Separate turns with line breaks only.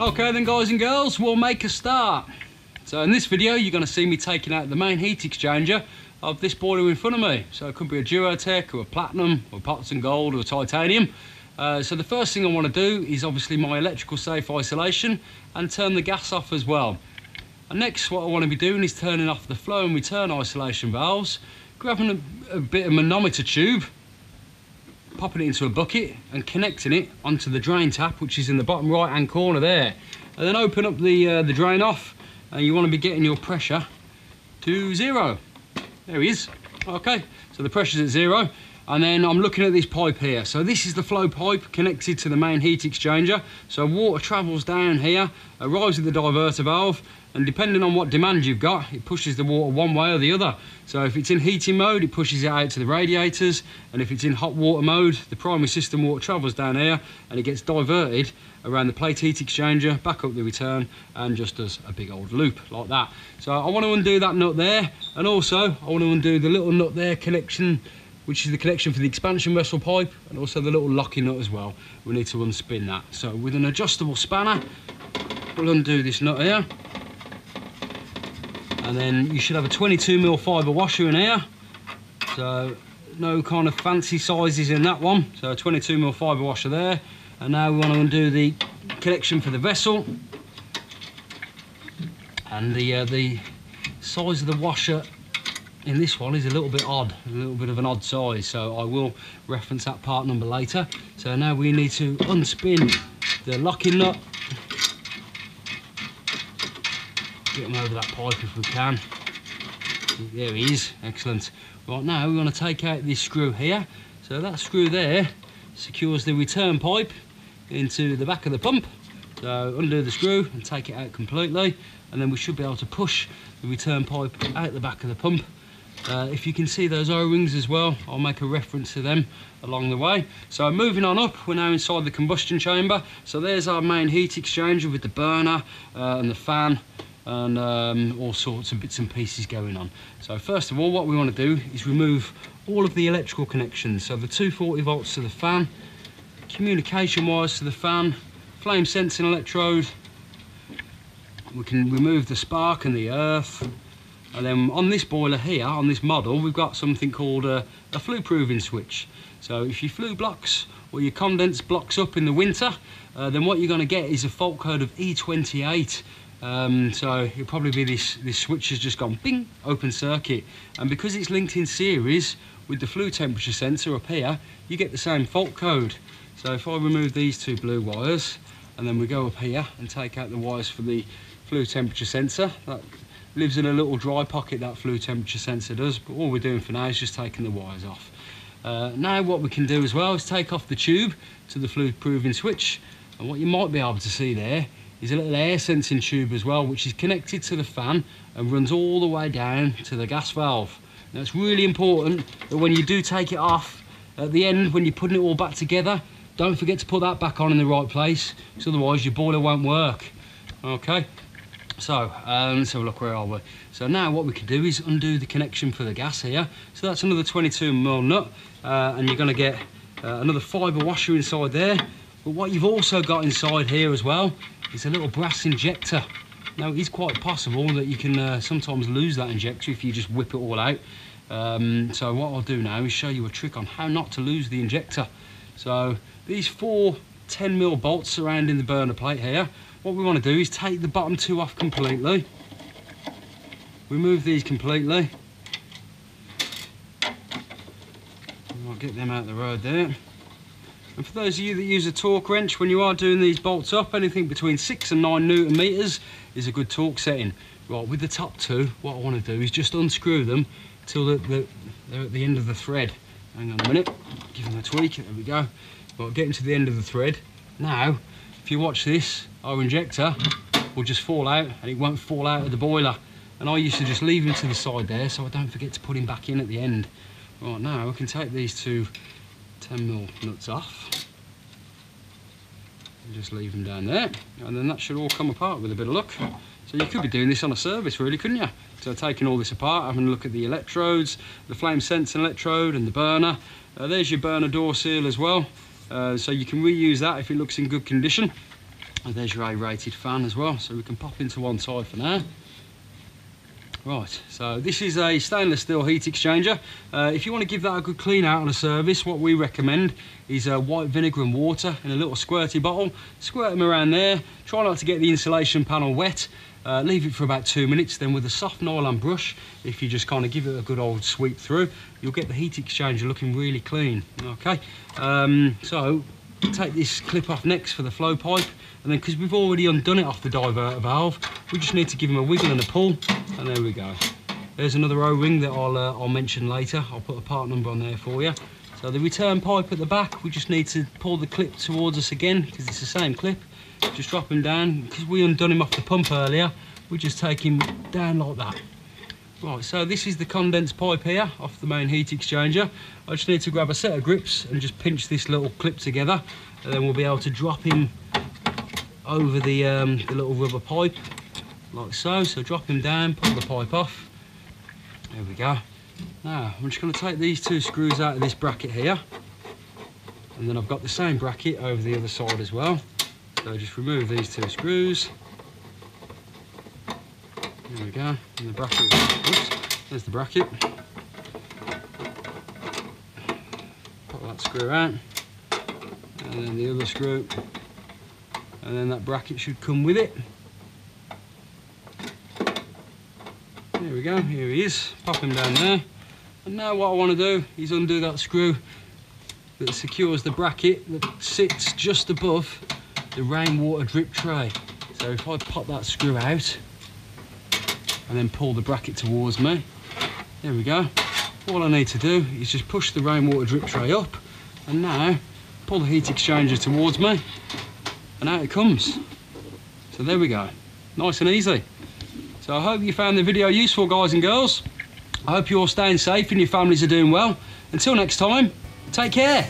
Okay then guys and girls, we'll make a start. So in this video you're going to see me taking out the main heat exchanger of this boiler in front of me. So it could be a Duo-tec or a Platinum or Potterton Gold or a Titanium. Uh, so the first thing I want to do is obviously my electrical safe isolation and turn the gas off as well. And next what I want to be doing is turning off the flow and return isolation valves, grabbing a, a bit of manometer tube, popping it into a bucket and connecting it onto the drain tap which is in the bottom right hand corner there. And then open up the, uh, the drain off and you want to be getting your pressure to zero. There he is. Okay, so the pressure's at zero. And then I'm looking at this pipe here. So this is the flow pipe connected to the main heat exchanger. So water travels down here, arrives at the diverter valve, and depending on what demand you've got, it pushes the water one way or the other. So if it's in heating mode, it pushes it out to the radiators, and if it's in hot water mode, the primary system water travels down here, and it gets diverted around the plate heat exchanger, back up the return, and just does a big old loop like that. So I want to undo that nut there, and also I want to undo the little nut there connection which is the connection for the expansion vessel pipe and also the little locking nut as well. We need to unspin that. So with an adjustable spanner, we'll undo this nut here. And then you should have a 22 mil fibre washer in here. So no kind of fancy sizes in that one. So a 22 mil fibre washer there. And now we want to undo the connection for the vessel. And the, uh, the size of the washer in this one is a little bit odd, a little bit of an odd size, so I will reference that part number later. So now we need to unspin the locking nut. Get him over that pipe if we can. There he is, excellent. Right now we want to take out this screw here. So that screw there secures the return pipe into the back of the pump. So undo the screw and take it out completely and then we should be able to push the return pipe out the back of the pump uh, if you can see those O-rings as well, I'll make a reference to them along the way. So moving on up, we're now inside the combustion chamber. So there's our main heat exchanger with the burner uh, and the fan and um, all sorts of bits and pieces going on. So first of all, what we want to do is remove all of the electrical connections. So the 240 volts to the fan, communication wires to the fan, flame sensing electrode, we can remove the spark and the earth, and then on this boiler here, on this model, we've got something called a, a flue proving switch. So if your flue blocks or your condense blocks up in the winter, uh, then what you're going to get is a fault code of E28. Um, so it'll probably be this, this switch has just gone bing, open circuit. And because it's linked in series with the flue temperature sensor up here, you get the same fault code. So if I remove these two blue wires, and then we go up here and take out the wires for the flue temperature sensor, that lives in a little dry pocket that flue temperature sensor does but all we're doing for now is just taking the wires off uh, now what we can do as well is take off the tube to the flue proving switch and what you might be able to see there is a little air sensing tube as well which is connected to the fan and runs all the way down to the gas valve. Now it's really important that when you do take it off at the end when you're putting it all back together don't forget to put that back on in the right place because otherwise your boiler won't work. Okay? So um, let's have a look where are we. So now what we can do is undo the connection for the gas here. So that's another 22 mil nut uh, and you're going to get uh, another fiber washer inside there. But what you've also got inside here as well is a little brass injector. Now it is quite possible that you can uh, sometimes lose that injector if you just whip it all out. Um, so what I'll do now is show you a trick on how not to lose the injector. So these four 10 mil bolts surrounding the burner plate here what we want to do is take the bottom two off completely. Remove these completely. I'll get them out of the road there and for those of you that use a torque wrench when you are doing these bolts up anything between six and nine newton meters is a good torque setting. Right with the top two what I want to do is just unscrew them till the, the, they're at the end of the thread. Hang on a minute give them a tweak there we go. Right getting to the end of the thread. Now if you watch this our injector will just fall out and it won't fall out of the boiler. And I used to just leave him to the side there so I don't forget to put him back in at the end. Right now we can take these two 10 mil nuts off. Just leave them down there. And then that should all come apart with a bit of luck. So you could be doing this on a service really couldn't you so taking all this apart having a look at the electrodes the flame sensing electrode and the burner. Uh, there's your burner door seal as well. Uh, so you can reuse that if it looks in good condition. And there's your A-rated fan as well, so we can pop into one side for now. Right, so this is a stainless steel heat exchanger. Uh, if you want to give that a good clean out on a service, what we recommend is uh, white vinegar and water in a little squirty bottle. Squirt them around there. Try not to get the insulation panel wet. Uh, leave it for about two minutes. Then with a soft nylon brush, if you just kind of give it a good old sweep through, you'll get the heat exchanger looking really clean. Okay, um, so take this clip off next for the flow pipe and then because we've already undone it off the diverter valve we just need to give them a wiggle and a pull and there we go. There's another o-ring that I'll, uh, I'll mention later. I'll put a part number on there for you. So the return pipe at the back we just need to pull the clip towards us again because it's the same clip. Just drop him down. Because we undone him off the pump earlier we just take him down like that. Right, so this is the condense pipe here off the main heat exchanger. I just need to grab a set of grips and just pinch this little clip together and then we'll be able to drop him over the, um, the little rubber pipe like so. So drop him down, pull the pipe off. There we go. Now, I'm just going to take these two screws out of this bracket here. And then I've got the same bracket over the other side as well. So just remove these two screws. There we go. And the bracket. Oops, there's the bracket. Put that screw out. And then the other screw. And then that bracket should come with it. There we go, here he is. Pop him down there. And now what I want to do is undo that screw that secures the bracket that sits just above the rainwater drip tray. So if I pop that screw out, and then pull the bracket towards me. There we go. All I need to do is just push the rainwater drip tray up and now pull the heat exchanger towards me and out it comes. So there we go. Nice and easy. So I hope you found the video useful guys and girls. I hope you're all staying safe and your families are doing well. Until next time, take care.